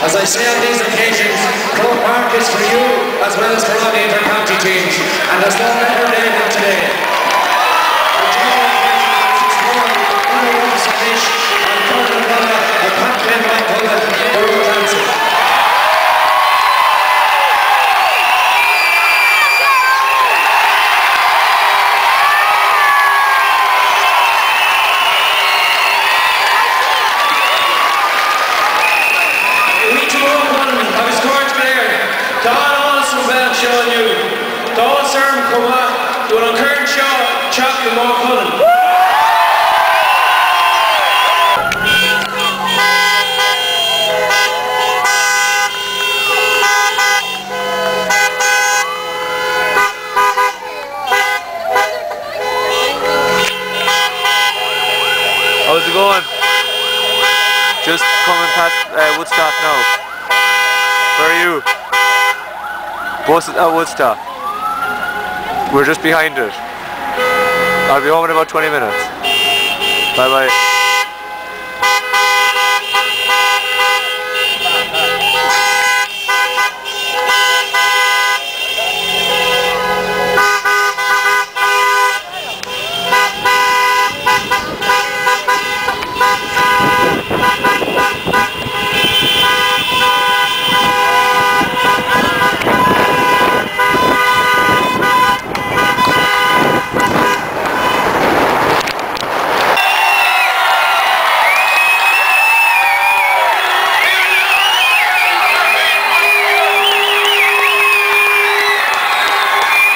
As I say on these occasions, Croke Park is for you as well as for all the inter-county teams. And as no better Don Serm Kuma, you will encourage Shaw, Chuck Mark Cullen. How's it going? Just coming past uh, Woodstock now. Where are you? Bus at Woodstock. We're just behind it. I'll be home in about 20 minutes. Bye bye.